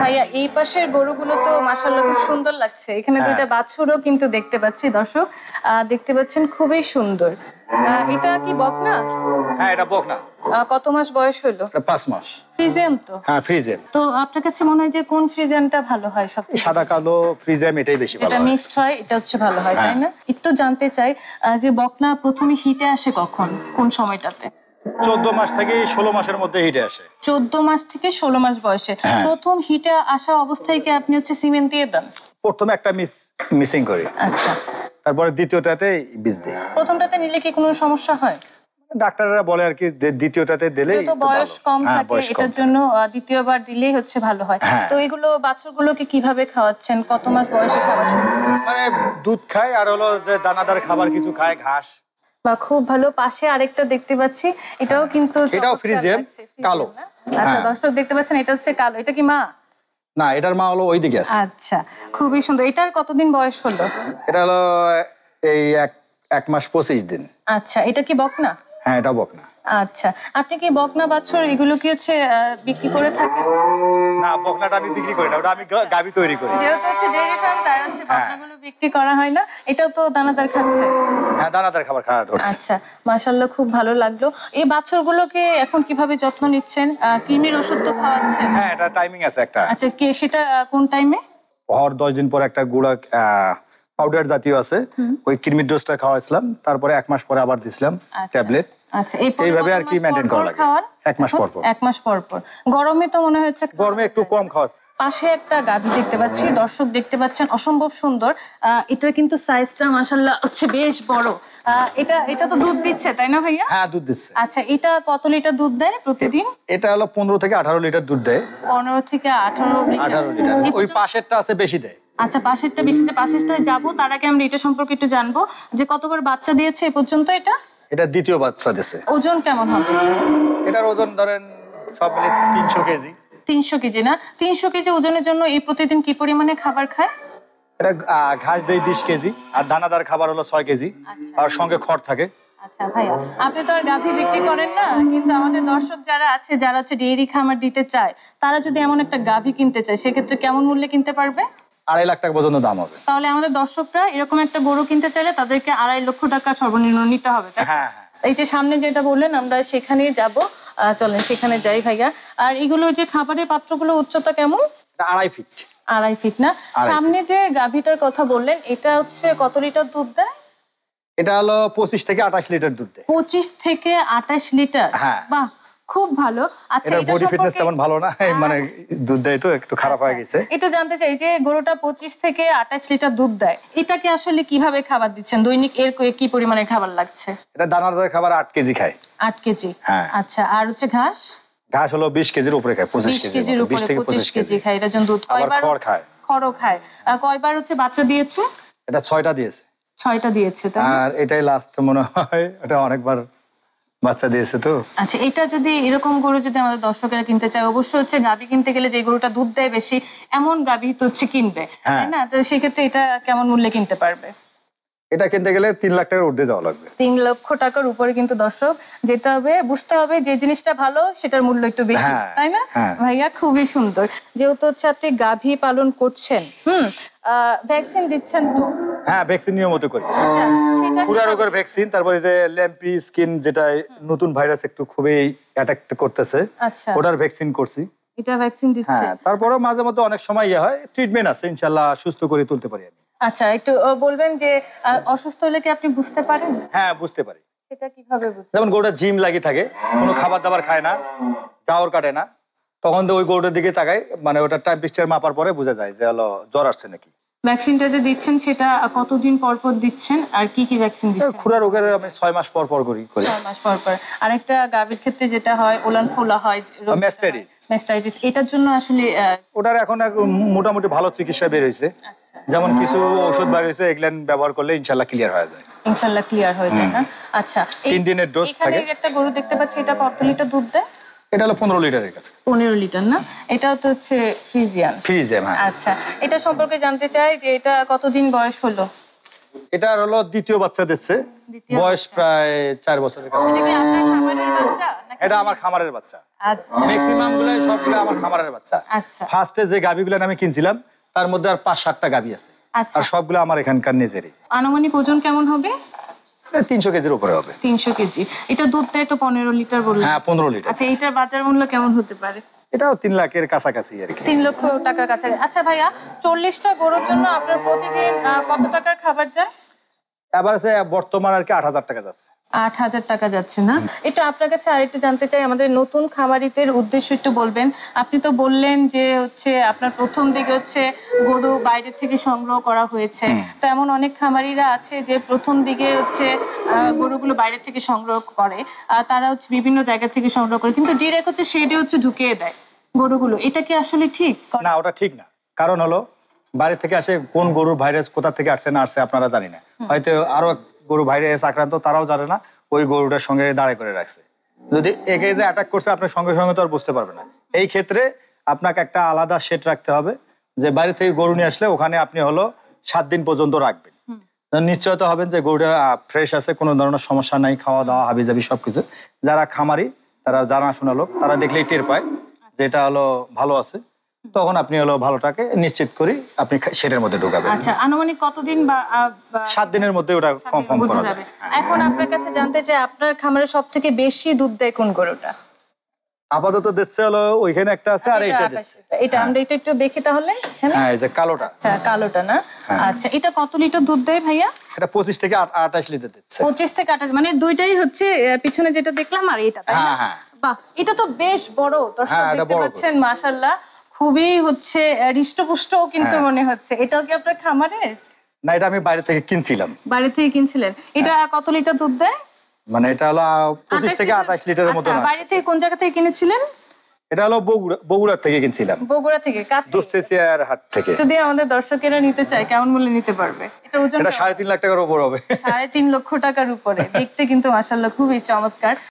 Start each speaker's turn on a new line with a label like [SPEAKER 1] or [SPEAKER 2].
[SPEAKER 1] ভাইয়া এই পাশের গরুগুলো তো মাশাআল্লাহ খুব সুন্দর লাগছে। এখানে
[SPEAKER 2] হ্যাঁ।
[SPEAKER 1] দুইটা বাছুরও কিন্তু দেখতে পাচ্ছি দর্শক। আহ, দেখতে পাচ্ছেন খুবই সুন্দর। এটা কি বকনা?
[SPEAKER 2] হ্যাঁ এটা বক না
[SPEAKER 1] আহ, কত মাস বয়স হলো
[SPEAKER 2] এটা পাঁচ মাস।
[SPEAKER 1] ফ্রিজিয়ান তো?
[SPEAKER 2] হ্যাঁ ফ্রিজের
[SPEAKER 1] তো আপনার কাছে মনে হয় যে কোন ফ্রিজিয়ানটা ভালো হয় সব
[SPEAKER 2] সাদা কালো ফ্রিজেম এটাই বেশি ভালো হয়।
[SPEAKER 1] মিক্সড হয় এটা হচ্ছে ভালো হয় তাই
[SPEAKER 2] হ্যাঁ।
[SPEAKER 1] না? একটু জানতে চাই আহ, যে বকনা প্রথমে হিটে আসে কখন? কোন সময়টাতে?
[SPEAKER 2] চোদ্দ মাস থেকে ষোলো মাসের মধ্যে হিটে আসে।
[SPEAKER 1] চোদ্দ মাস থেকে ষোলো মাস বয়সে।
[SPEAKER 2] হ্যাঁ।
[SPEAKER 1] প্রথম হিটে আসা অবস্থায় কি আপনি হচ্ছে সিমেন্ট দিয়ে দেন?
[SPEAKER 2] প্রথমে একটা মিস মিসিং করি।
[SPEAKER 1] আচ্ছা।
[SPEAKER 2] তারপরে দ্বিতীয়টাতে বীজ দিই।
[SPEAKER 1] প্রথমটাতে নিলে কি কোনো সমস্যা হয়?
[SPEAKER 2] ডাক্তাররা বলে আর কি দ্বিতীয়টাতে
[SPEAKER 1] দিলে
[SPEAKER 2] তো
[SPEAKER 1] বয়স কম
[SPEAKER 2] হ্যাঁ,
[SPEAKER 1] থাকে এটার জন্য দ্বিতীয়বার দিলেই হচ্ছে ভালো হয়।
[SPEAKER 2] হ্যাঁ।
[SPEAKER 1] তো এগুলো বাছুরগুলোকে কীভাবে খাওয়াচ্ছেন? কত মাস বয়সে খাওয়া শুরু করেন?
[SPEAKER 2] মানে দুধ খায় আর হলো যে দানাদার খাবার কিছু খায় ঘাস।
[SPEAKER 1] বা খুব ভালো পাশে আরেকটা দেখতে পাচ্ছি। এটাও কিন্তু
[SPEAKER 2] এটাও ফ্রিজিয়ান কালো।
[SPEAKER 1] আচ্ছা
[SPEAKER 2] হ্যাঁ।
[SPEAKER 1] দর্শক দেখতে পাচ্ছেন এটা হচ্ছে কালো। এটা কি মা?
[SPEAKER 2] না এটার মা হলো ওইদিকে আছে।
[SPEAKER 1] আচ্ছা খুবই সুন্দর। এটার কতদিন বয়স হলো?
[SPEAKER 2] এটা হলো এই এক এক মাস পঁচিশ দিন।
[SPEAKER 1] আচ্ছা এটা কি বকনা?
[SPEAKER 2] হ্যাঁ এটা বকনা।
[SPEAKER 1] আচ্ছা আপনি কি বকনা বাছুর? এগুলো কি হচ্ছে বিক্রি করে থাকেন?
[SPEAKER 2] না বকনাটা আমি বিক্রি করি না ওটা আমি গা- গাভী তৈরি করি।
[SPEAKER 1] যেহেতু হচ্ছে ডেইরি ফার্ম তাই হচ্ছে
[SPEAKER 2] হ্যাঁ।
[SPEAKER 1] বকনাগুলো বিক্রি করা হয় না। এটাও তো দানাদার খাচ্ছে।
[SPEAKER 2] হ্যাঁ দানাদার খাবার খাওয়া ধরছে
[SPEAKER 1] আচ্ছা মাশাআল্লাহ খুব ভালো লাগল। এই বাচ্চাগুলোকে এখন কীভাবে যত্ন নিচ্ছেন? কৃমির ওষুধ তো খাওয়াচ্ছেন?
[SPEAKER 2] হ্যাঁ এটা টাইমিং আছে একটা।
[SPEAKER 1] আচ্ছা কে সেটা কোন টাইমে
[SPEAKER 2] পর দশ দিন পর একটা গুঁড়া পাউডার জাতীয় আছে। ওই কৃমির ডোজটা খাওয়াইছিলাম। তারপরে এক মাস পরে আবার দিছিলাম
[SPEAKER 1] আচ্ছা।
[SPEAKER 2] ট্যাবলেট
[SPEAKER 1] আচ্ছা এরপরে
[SPEAKER 2] এইভাবে আর কি
[SPEAKER 1] মাস
[SPEAKER 2] করা লাগে। এক মাস পর পর।
[SPEAKER 1] এক মাস পর পর গরমে তো মনে হচ্ছে
[SPEAKER 2] গরমে একটু কম
[SPEAKER 1] না। পাশে একটা গাভী দেখতে পাচ্ছি দর্শক দেখতে পাচ্ছেন অসম্ভব সুন্দর। এটা কিন্তু সাইজটা মাশাল্লাহ হচ্ছে বেশ বড়। এটা এটা তো দুধ দিচ্ছে তাই না ভাইয়া?
[SPEAKER 2] হ্যাঁ দুধ দিচ্ছে।
[SPEAKER 1] আচ্ছা এটা কত লিটার দুধ দেয় প্রতিদিন?
[SPEAKER 2] এটা হলো থেকে আঠারো লিটার দুধ দেয়।
[SPEAKER 1] পনেরো থেকে আঠারো লিটার।
[SPEAKER 2] আঠারো লিটার। ওই পাশেরটা আছে বেশি দেয়।
[SPEAKER 1] আচ্ছা পাশেরটা পাশেরটা যাব তার আগে আমরা এটা সম্পর্কে একটু জানব যে কতবার বাচ্চা দিয়েছে এ পর্যন্ত এটা?
[SPEAKER 2] এটা দ্বিতীয় বাচ্চা দিছে।
[SPEAKER 1] ওজন কেমন হবে?
[SPEAKER 2] এটার ওজন ধরেন সব মিলে তিনশো কেজি।
[SPEAKER 1] তিনশো কেজি না? তিনশো কেজি ওজনের জন্য এই প্রতিদিন কি পরিমাণে খাবার খায়?
[SPEAKER 2] এটা ঘাস দেয় বিশ কেজি আর দানাদার খাবার হলো ছয় কেজি।
[SPEAKER 1] আচ্ছা।
[SPEAKER 2] আর সঙ্গে খড় থাকে।
[SPEAKER 1] আচ্ছা ভাইয়া আপনি তো আর গাভী বিক্রি করেন না কিন্তু আমাদের দর্শক যারা আছে যারা হচ্ছে ডেইরি খামার দিতে চায় তারা যদি এমন একটা গাভী কিনতে চায় সেক্ষেত্রে কেমন মূল্যে কিনতে পারবে?
[SPEAKER 2] আড়াই লাখ টাকা পর্যন্ত দাম হবে।
[SPEAKER 1] তাহলে আমাদের দর্শকরা এরকম একটা গরু কিনতে চাইলে তাদেরকে আড়াই লক্ষ টাকা সর্বনিম্ন নিতে হবে
[SPEAKER 2] হ্যাঁ হ্যাঁ।
[SPEAKER 1] এই যে সামনে যেটা বললেন আমরা সেখানেই যাব। চলেন সেখানে যাই ভাইয়া। আর এগুলো যে খাবারের পাত্রগুলো উচ্চতা কেমন?
[SPEAKER 2] আড়াই ফিট
[SPEAKER 1] আড়াই ফিট না? সামনে যে গাভীটার কথা বললেন এটা হচ্ছে কত লিটার দুধ দেয়?
[SPEAKER 2] এটা হলো পঁচিশ থেকে আঠাশ লিটার দুধ দেয়।
[SPEAKER 1] পঁচিশ থেকে আঠাশ লিটার?
[SPEAKER 2] হ্যাঁ।
[SPEAKER 1] বাহ খুব ভালো। আচ্ছা
[SPEAKER 2] এটা
[SPEAKER 1] এটা
[SPEAKER 2] বডি ফিটনেস তেমন ভালো না মানে দুধ দেয় তো একটু খারাপ হয়ে গেছে।
[SPEAKER 1] আচ্ছা, একটু জানতে চাই যে গরুটা পঁচিশ থেকে আঠাশ লিটার দুধ দেয় এটাকে আসলে কীভাবে খাবার দিচ্ছেন? দৈনিক এর কি পরিমাণে খাবার লাগছে?
[SPEAKER 2] এটা দানাদার খাবার আট কেজি খায়।
[SPEAKER 1] আট কেজি?
[SPEAKER 2] হ্যাঁ।
[SPEAKER 1] আচ্ছা আর হচ্ছে ঘাস?
[SPEAKER 2] ঘাস হলো বিশ কেজির উপরে খায় পঁচিশ
[SPEAKER 1] বিশ
[SPEAKER 2] কেজি
[SPEAKER 1] কেজির
[SPEAKER 2] বিশ
[SPEAKER 1] উপরে
[SPEAKER 2] থেকে
[SPEAKER 1] পঁচিশ কেজি খায় এটার জন্য দুধ কয়বার
[SPEAKER 2] খড় খায়।
[SPEAKER 1] খড়ও খায়। কয়বার হচ্ছে বাচ্চা দিয়েছে?
[SPEAKER 2] এটা ছয়টা দিয়েছে।
[SPEAKER 1] ছয়টা দিয়েছে তাই
[SPEAKER 2] আর এটাই লাস্ট মনে হয় এটা অনেকবার বাচ্চা দিয়েছে তো।
[SPEAKER 1] আচ্ছা এটা যদি এরকম গরু যদি আমাদের দর্শকেরা কিনতে চায় অবশ্যই হচ্ছে গাবি কিনতে গেলে যে গরুটা দুধ দেয় বেশি এমন গাবি তো হচ্ছে কিনবে
[SPEAKER 2] হ্যাঁ।
[SPEAKER 1] তাই না? তো সেক্ষেত্রে এটা কেমন মূল্যে কিনতে পারবে?
[SPEAKER 2] এটা কিনতে গেলে তিন লাখ টাকার ঊর্ধ্বে যাওয়া লাগবে।
[SPEAKER 1] তিন লক্ষ টাকার উপরে কিন্তু দর্শক যেতে হবে বুঝতে হবে যে জিনিসটা ভালো সেটার মূল্য একটু বেশি
[SPEAKER 2] হ্যাঁ,
[SPEAKER 1] তাই না?
[SPEAKER 2] হ্যাঁ।
[SPEAKER 1] ভাইয়া খুবই সুন্দর। যেহেতু হচ্ছে আপনি গাভী পালন করছেন হুম ভ্যাকসিন দিচ্ছেন তো?
[SPEAKER 2] হ্যাঁ ভ্যাকসিন নিয়মিত করি।
[SPEAKER 1] আচ্ছা
[SPEAKER 2] পুরা রোগের ভ্যাকসিন তারপরে যে ল্যাম্পি স্কিন যেটা নতুন ভাইরাস একটু খুবই অ্যাটাক করতেছে
[SPEAKER 1] আচ্ছা।
[SPEAKER 2] ওটার ভ্যাকসিন করছি।
[SPEAKER 1] এটা ভ্যাকসিন দিচ্ছে।
[SPEAKER 2] হ্যাঁ তারপরেও মাঝে মধ্যে অনেক সময় ইয়ে হয় ট্রিটমেন্ট আছে ইনশাল্লাহ সুস্থ করে তুলতে পারি আমি।
[SPEAKER 1] আচ্ছা একটু বলবেন যে অসুস্থ হলে কি আপনি বুঝতে পারেন?
[SPEAKER 2] হ্যাঁ বুঝতে পারি।
[SPEAKER 1] সেটা কীভাবে বুঝতে
[SPEAKER 2] যেমন গোটা জিম লাগি থাকে কোনো খাবার দাবার খায় না জাওর কাটে না তখন তো ওই গরুটার দিকে তাকাই মানে ওটা টেম্পারেচার মাপার পরে বোঝা যায় যে হলো জ্বর আসছে নাকি।
[SPEAKER 1] ভ্যাকসিনটা যে দিচ্ছেন সেটা কতদিন পর পর দিচ্ছেন আর কি কি ভ্যাকসিন দিচ্ছেন?
[SPEAKER 2] খুরা রোগের আমি ছয় মাস পর পর করি করি।
[SPEAKER 1] ছয় মাস পর পর। আরেকটা গাভীর ক্ষেত্রে যেটা হয় ওলান ফোলা হয়
[SPEAKER 2] Mastitis।
[SPEAKER 1] মেস্টাইটিস এটার জন্য আসলে
[SPEAKER 2] ওটার এখন মোটামুটি ভালো চিকিৎসা বের হয়েছে
[SPEAKER 1] আচ্ছা।
[SPEAKER 2] যেমন কিছু ওষুধ বের হয়েছে এগুলেন ব্যবহার করলে ইনশাল্লাহ ক্লিয়ার হয়ে যায়।
[SPEAKER 1] ইনশাল্লাহ ক্লিয়ার হয়ে যায় না? আচ্ছা
[SPEAKER 2] তিন দিনের
[SPEAKER 1] এখানে
[SPEAKER 2] থাকে।
[SPEAKER 1] একটা গরু দেখতে পাচ্ছি এটা কত লিটার দুধ দেয়?
[SPEAKER 2] এটা হলো পনেরো লিটারের কাছে।
[SPEAKER 1] পনেরো লিটার না? এটাও তো হচ্ছে ফ্রিজিয়ান
[SPEAKER 2] ফ্রিজে হ্যাঁ।
[SPEAKER 1] আচ্ছা এটা সম্পর্কে জানতে চাই যে এটা কতদিন বয়স হলো?
[SPEAKER 2] এটার হলো দ্বিতীয় বাচ্চা দিচ্ছে। বয়স প্রায় চার বছরের কাছে।
[SPEAKER 1] এটা
[SPEAKER 2] এটা আমার খামারের বাচ্চা।
[SPEAKER 1] আচ্ছা।
[SPEAKER 2] ম্যাক্সিমামগুলো সবগুলো আমার খামারের বাচ্চা।
[SPEAKER 1] আচ্ছা।
[SPEAKER 2] ফার্স্টে যে গাভিগুলো আমি কিনছিলাম তার মধ্যে আর পাঁচ সাতটা গাভি আছে।
[SPEAKER 1] আচ্ছা।
[SPEAKER 2] আর সবগুলো আমার এখানকার নিজেরই।
[SPEAKER 1] আনুমানিক ওজন কেমন হবে?
[SPEAKER 2] তিনশো কেজির উপরে হবে।
[SPEAKER 1] তিনশো কেজি। এটা দুধ দেয় তো পনেরো লিটার বললেন?
[SPEAKER 2] হ্যাঁ পনেরো লিটার।
[SPEAKER 1] আচ্ছা এইটার বাজার মূল্য কেমন হতে পারে?
[SPEAKER 2] এটাও তিন লাখের কাছাকাছি আর কি।
[SPEAKER 1] তিন লক্ষ টাকার কাছে আচ্ছা ভাইয়া চল্লিশটা গরুর জন্য আপনার প্রতিদিন কত টাকার খাবার যায়?
[SPEAKER 2] আছে বর্তমান আর কি আট হাজার টাকা যাচ্ছে।
[SPEAKER 1] আট হাজার টাকা যাচ্ছে না? এটা আপনার কাছে আরেকটু জানতে চাই আমাদের নতুন খামারিদের উদ্দেশ্য একটু বলবেন। আপনি তো বললেন যে হচ্ছে আপনার প্রথম দিকে হচ্ছে গরু বাইরে থেকে সংগ্রহ করা হয়েছে। তো এমন অনেক খামারিরা আছে যে প্রথম দিকে হচ্ছে গরুগুলো বাইরে থেকে সংগ্রহ করে তারা হচ্ছে বিভিন্ন জায়গা থেকে সংগ্রহ করে কিন্তু ডিরেক্ট হচ্ছে শেডে হচ্ছে ঢুকিয়ে দেয় গরুগুলো। এটা কি আসলে ঠিক?
[SPEAKER 2] না ওটা ঠিক না। কারণ হলো বাইরে থেকে আসে কোন গরুর ভাইরাস কোথা থেকে আসছে না আসছে আপনারা জানি না। হয়তো আরও গরু ভাইরাস আক্রান্ত তারাও জানে না ওই গরুটার সঙ্গে দাঁড়ায় করে রাখছে। যদি একে যে অ্যাটাক করছে আপনার সঙ্গে সঙ্গে তো আর বুঝতে পারবে না। এই ক্ষেত্রে আপনাকে একটা আলাদা সেট রাখতে হবে যে বাইরে থেকে গরু নিয়ে আসলে ওখানে আপনি হলো সাত দিন পর্যন্ত রাখবেন। নিশ্চয়তা হবেন যে গরুটা ফ্রেশ আছে কোনো ধরনের সমস্যা নাই খাওয়া দাওয়া হাবি জাবি সবকিছু। যারা খামারি তারা জানাশোনা লোক তারা দেখলেই টের পায় যে এটা হলো ভালো আছে। তখন আপনি হলো ভালোটাকে নিশ্চিত করি আপনি সেটার মধ্যে ঢুকাবেন।
[SPEAKER 1] আচ্ছা আনুমানিক কতদিন বা
[SPEAKER 2] সাত দিনের মধ্যে ওটা কনফার্ম করা
[SPEAKER 1] যাবে। এখন আপনার কাছে জানতে চাই আপনার খামারে সব থেকে বেশি দুধ দেয় কোন গরুটা?
[SPEAKER 2] আপাতত দিচ্ছে হলো ওইখানে একটা আছে আর এইটা
[SPEAKER 1] এটা আমরা এটা একটু দেখি তাহলে
[SPEAKER 2] হ্যাঁ এই যে কালোটা।
[SPEAKER 1] আচ্ছা কালোটা না?
[SPEAKER 2] হ্যাঁ।
[SPEAKER 1] আচ্ছা এটা কত লিটার দুধ দেয় ভাইয়া?
[SPEAKER 2] এটা পঁচিশ থেকে আট- আঠাশ লিটার দিচ্ছে।
[SPEAKER 1] পঁচিশ থেকে আঠাশ মানে দুইটাই হচ্ছে পিছনে যেটা দেখলাম আর এটা তাই না?
[SPEAKER 2] হ্যাঁ হ্যাঁ।
[SPEAKER 1] বাহ এটা তো বেশ বড় দর্শক
[SPEAKER 2] হ্যাঁ,
[SPEAKER 1] দেখতে পাচ্ছেন মাশাল্লাহ খুবই হচ্ছে হৃষ্টপুষ্টও কিন্তু
[SPEAKER 2] হ্যাঁ।
[SPEAKER 1] মনে হচ্ছে। এটাও কি আপনার খামারের?
[SPEAKER 2] না এটা আমি বাইরে থেকে কিনছিলাম।
[SPEAKER 1] বাইরে থেকে কিনছিলেন। এটা কত লিটার দুধ দেয়?
[SPEAKER 2] মানে এটা হলো পঁচিশ থেকে আঠাশ লিটারের মতো
[SPEAKER 1] আচ্ছা, বাইরে থেকে কোন জায়গা থেকে কিনেছিলেন?
[SPEAKER 2] এটা হলো বগুড়া বগুড়ার থেকে কিনছিলাম।
[SPEAKER 1] বগুড়া থেকে কাছে
[SPEAKER 2] দুপচেচিয়ার হাট থেকে।
[SPEAKER 1] যদি আমাদের দর্শকেরা নিতে চায় কেমন মূল্যে নিতে পারবে? এটা ওজন
[SPEAKER 2] এটা সাড়ে তিন লাখ টাকার উপর হবে।
[SPEAKER 1] সাড়ে তিন লক্ষ টাকার উপরে। দেখতে কিন্তু মাসাল্লাহ খুবই চমৎকার।